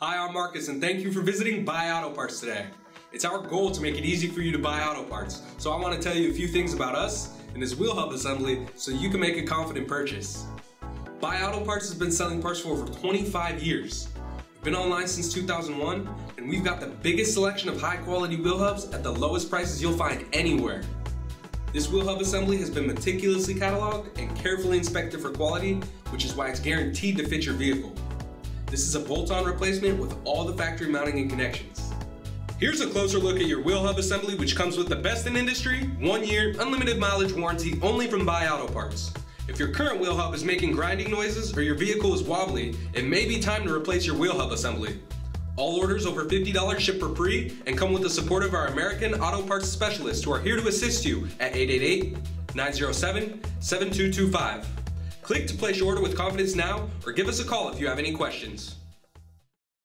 Hi, I'm Marcus, and thank you for visiting Buy Auto Parts today. It's our goal to make it easy for you to buy auto parts, so I want to tell you a few things about us and this wheel hub assembly so you can make a confident purchase. Buy Auto Parts has been selling parts for over 25 years. We've been online since 2001, and we've got the biggest selection of high quality wheel hubs at the lowest prices you'll find anywhere. This wheel hub assembly has been meticulously cataloged and carefully inspected for quality, which is why it's guaranteed to fit your vehicle. This is a bolt-on replacement with all the factory mounting and connections. Here's a closer look at your wheel hub assembly, which comes with the best in industry, one year, unlimited mileage warranty only from Buy Auto Parts. If your current wheel hub is making grinding noises or your vehicle is wobbly, it may be time to replace your wheel hub assembly. All orders over $50 ship for free and come with the support of our American Auto Parts specialists who are here to assist you at 888 907 7225. Click to place your order with confidence now or give us a call if you have any questions.